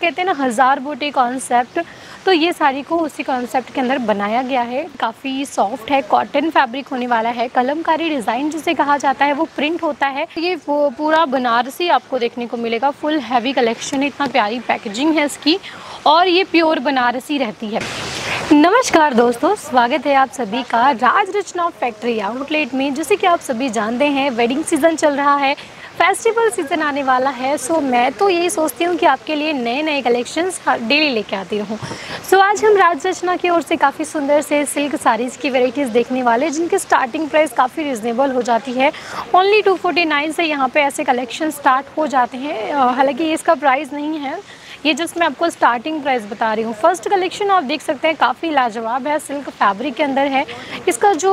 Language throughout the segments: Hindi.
कहते हैं ना, हज़ार बूटे कॉन्सेप्ट तो ये साड़ी को उसी कॉन्सेप्ट के अंदर बनाया गया है। काफ़ी सॉफ्ट है कॉटन फैब्रिक होने वाला है। कलमकारी डिज़ाइन जिसे कहा जाता है, वो प्रिंट होता है। ये वो पूरा बनारसी आपको देखने को मिलेगा। फुल हैवी कलेक्शन है, इतना प्यारी पैकेजिंग है इसकी। और ये प्योर बनारसी रहती है। नमस्कार दोस्तों, स्वागत है आप सभी का राज रचना फैक्ट्री आउटलेट में। जैसे कि आप सभी जानते हैं वेडिंग सीज़न चल रहा है। फेस्टिवल सीज़न आने वाला है सो मैं तो यही सोचती हूँ कि आपके लिए नए नए कलेक्शंस डेली लेके आती रहूँ सो आज हम राज रचना की ओर से काफ़ी सुंदर से सिल्क साड़ीज़ की वेराइटीज़ देखने वाले, जिनकी स्टार्टिंग प्राइस काफ़ी रिजनेबल हो जाती है। ओनली टू से यहाँ पर ऐसे कलेक्शन स्टार्ट हो जाते हैं। हालाँकि इसका प्राइस नहीं है। ये जस्ट मैं आपको स्टार्टिंग प्राइस बता रही हूँ। फ़र्स्ट कलेक्शन आप देख सकते हैं, काफ़ी लाजवाब है सिल्क फैब्रिक के अंदर है। इसका जो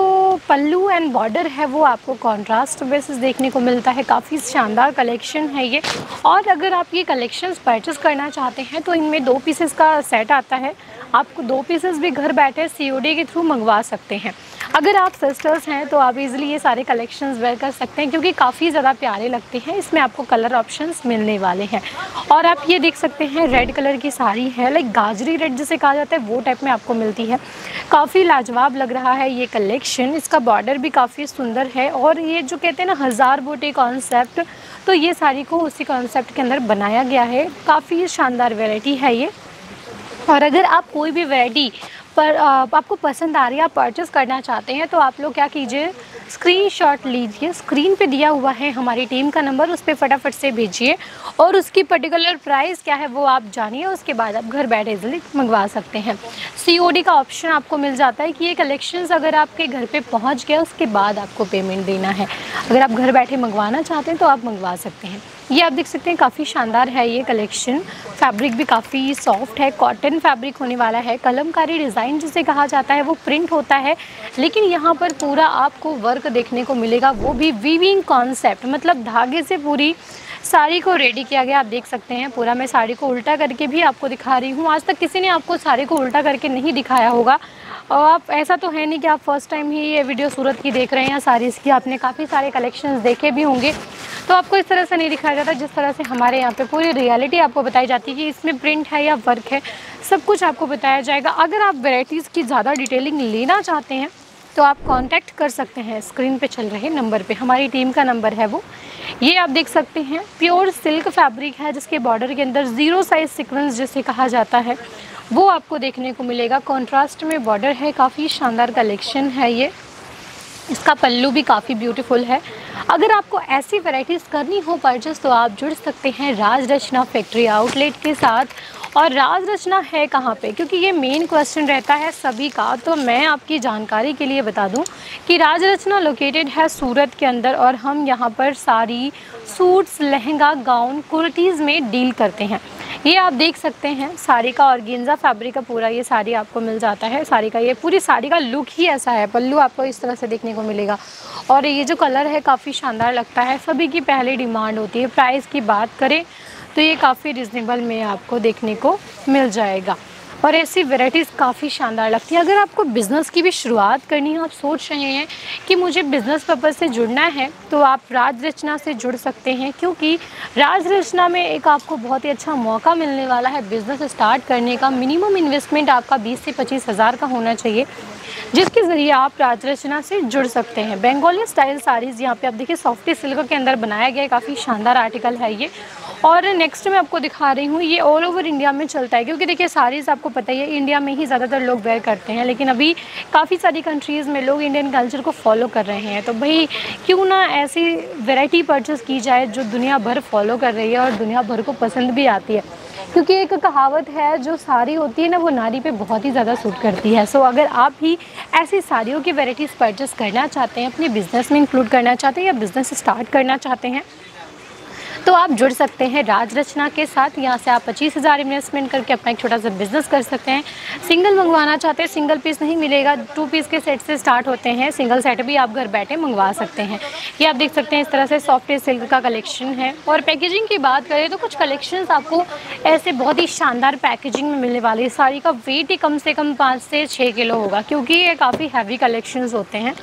पल्लू एंड बॉर्डर है, वो आपको कॉन्ट्रास्ट बेसिस देखने को मिलता है। काफ़ी शानदार कलेक्शन है ये। और अगर आप ये कलेक्शंस परचेज़ करना चाहते हैं तो इनमें दो पीसेस का सेट आता है। आपको दो पीसेस भी घर बैठे सीओडी के थ्रू मंगवा सकते हैं। अगर आप सिस्टर्स हैं तो आप इजीली ये सारे कलेक्शंस वेयर कर सकते हैं, क्योंकि काफ़ी ज़्यादा प्यारे लगते हैं। इसमें आपको कलर ऑप्शंस मिलने वाले हैं। और आप ये देख सकते हैं रेड कलर की साड़ी है लाइक गाजरी रेड जिसे कहा जाता है, वो टाइप में आपको मिलती है। काफ़ी लाजवाब लग रहा है ये कलेक्शन इसका बॉर्डर भी काफ़ी सुंदर है और ये जो कहते हैं ना, हज़ार बूटे कॉन्सेप्ट तो ये साड़ी को उसी कॉन्सेप्ट के अंदर बनाया गया है। काफ़ी शानदार वेराइटी है ये। और अगर आप कोई भी वैरायटी पर आपको पसंद आ रही है, आप परचेज़ करना चाहते हैं तो आप लोग क्या कीजिए स्क्रीनशॉट लीजिए स्क्रीन पे दिया हुआ है हमारी टीम का नंबर उस पर फटाफट से भेजिए, और उसकी पर्टिकुलर प्राइस क्या है वो आप जानिए, उसके बाद आप घर बैठे इजली मंगवा सकते हैं। सीओडी का ऑप्शन आपको मिल जाता है कि ये कलेक्शंस अगर आपके घर पे पहुँच गया, उसके बाद आपको पेमेंट देना है। अगर आप घर बैठे मंगवाना चाहते हैं तो आप मंगवा सकते हैं। ये आप देख सकते हैं, काफ़ी शानदार है ये कलेक्शन फैब्रिक भी काफ़ी सॉफ्ट है कॉटन फैब्रिक होने वाला है। कलमकारी डिज़ाइन जिसे कहा जाता है, वो प्रिंट होता है। लेकिन यहाँ पर पूरा आपको वर्क देखने को मिलेगा, वो भी वीविंग कॉन्सेप्ट मतलब धागे से पूरी साड़ी को रेडी किया गया, आप देख सकते हैं। पूरा मैं साड़ी को उल्टा करके भी आपको दिखा रही हूँ। आज तक किसी ने आपको साड़ी को उल्टा करके नहीं दिखाया होगा। और आप, ऐसा तो है नहीं कि आप फ़र्स्ट टाइम ही ये वीडियो सूरत की देख रहे हैं या साड़ीज़ की आपने काफ़ी सारे कलेक्शंस देखे भी होंगे। तो आपको इस तरह से नहीं दिखाया जाता जिस तरह से हमारे यहाँ पे पूरी रियलिटी आपको बताई जाती है कि इसमें प्रिंट है या वर्क है, सब कुछ आपको बताया जाएगा। अगर आप वेराइटीज़ की ज़्यादा डिटेलिंग लेना चाहते हैं तो आप कांटेक्ट कर सकते हैं स्क्रीन पे चल रहे नंबर पे। हमारी टीम का नंबर है वो। ये आप देख सकते हैं प्योर सिल्क फैब्रिक है जिसके बॉर्डर के अंदर ज़ीरो साइज़ सिक्वेंस जिसे कहा जाता है। वो आपको देखने को मिलेगा। कॉन्ट्रास्ट में बॉर्डर है, काफ़ी शानदार कलेक्शन है ये। इसका पल्लू भी काफ़ी ब्यूटीफुल है। अगर आपको ऐसी वैरायटीज़ करनी हो परचेस तो आप जुड़ सकते हैं राज रचना फैक्ट्री आउटलेट के साथ। और राज रचना है कहाँ पे? क्योंकि ये मेन क्वेश्चन रहता है सभी का। तो मैं आपकी जानकारी के लिए बता दूँ कि राज रचना लोकेटेड है सूरत के अंदर और हम यहाँ पर सारी सूट्स लहंगा गाउन कुर्तीज़ में डील करते हैं। ये आप देख सकते हैं, साड़ी का और गेंजा फैब्रिक का पूरा ये साड़ी आपको मिल जाता है, साड़ी का ये पूरी साड़ी का लुक ही ऐसा है, पल्लू आपको इस तरह से देखने को मिलेगा। और ये जो कलर है काफ़ी शानदार लगता है, सभी की पहले डिमांड होती है प्राइस की बात करें तो ये काफ़ी रिजनेबल में आपको देखने को मिल जाएगा। और ऐसी वेराइटीज़ काफ़ी शानदार लगती है। अगर आपको बिज़नेस की भी शुरुआत करनी है, आप सोच रहे हैं कि मुझे बिज़नेस पर्पज़ से जुड़ना है तो आप राज रचना से जुड़ सकते हैं, क्योंकि राज रचना में एक आपको बहुत ही अच्छा मौका मिलने वाला है। बिज़नेस स्टार्ट करने का मिनिमम इन्वेस्टमेंट आपका बीस से पच्चीस हज़ार का होना चाहिए, जिसके ज़रिए आप राज रचना से जुड़ सकते हैं। बेंगोली स्टाइल साड़ीज़ यहाँ पे आप देखिए सॉफ्टी सिल्क के अंदर बनाया गया काफ़ी शानदार आर्टिकल है ये। और नेक्स्ट मैं आपको दिखा रही हूँ ये ऑल ओवर इंडिया में चलता है क्योंकि देखिए साड़ीज़ आपको पता ही है इंडिया में ही ज़्यादातर लोग वेयर करते हैं लेकिन अभी काफ़ी सारी कंट्रीज़ में लोग इंडियन कल्चर को फॉलो कर रहे हैं तो भाई क्यों ना ऐसी वेराइटी परचेज़ की जाए जो दुनिया भर फॉलो कर रही है और दुनिया भर को पसंद भी आती है। क्योंकि एक कहावत है जो साड़ी होती है ना वो नारी पे बहुत ही ज़्यादा सूट करती है। सो so, अगर आप भी ऐसी साड़ियों की वेराइटीज़ परचेस करना चाहते हैं अपने बिज़नेस में इंक्लूड करना चाहते हैं या बिज़नेस स्टार्ट करना चाहते हैं तो आप जुड़ सकते हैं राज रचना के साथ। यहाँ से आप पच्चीस हज़ार इन्वेस्टमेंट करके अपना एक छोटा सा बिज़नेस कर सकते हैं। सिंगल मंगवाना चाहते हैं सिंगल पीस नहीं मिलेगा। टू पीस के सेट से स्टार्ट होते हैं। सिंगल सेट भी आप घर बैठे मंगवा सकते हैं। ये आप देख सकते हैं इस तरह से सॉफ्टवेयर सिल्क का कलेक्शन है। और पैकेजिंग की बात करें तो कुछ कलेक्शन आपको ऐसे बहुत ही शानदार पैकेजिंग में मिलने वाली है। साड़ी का वेट ही कम से कम पाँच से छः किलो होगा, क्योंकि ये काफ़ी हैवी कलेक्शन होते हैं।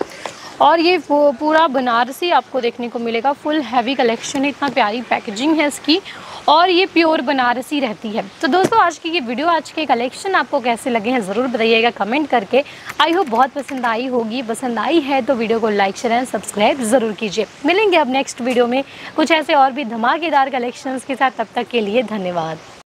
और ये पूरा बनारसी आपको देखने को मिलेगा फुल हैवी कलेक्शन है, इतना प्यारी पैकेजिंग है इसकी और ये प्योर बनारसी रहती है। तो दोस्तों, आज की ये वीडियो आज के कलेक्शन आपको कैसे लगे हैं ज़रूर बताइएगा कमेंट करके। आई होप बहुत पसंद आई होगी। पसंद आई है तो वीडियो को लाइक शेयर एंड सब्सक्राइब ज़रूर कीजिए। मिलेंगे अब नेक्स्ट वीडियो में कुछ ऐसे और भी धमाकेदार कलेक्शंस के साथ। तब तक के लिए धन्यवाद।